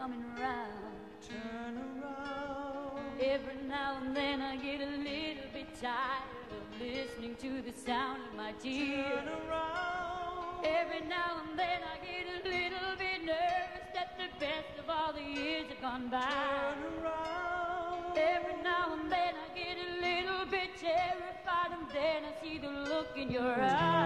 coming round. Turn around. Every now and then I get a little bit tired of listening to the sound of my tears. Turn around. Every now and then I get a little bit nervous that the best of all the years have gone by. Turn around. Every now and then I get a little bit terrified and then I see the look in your eyes.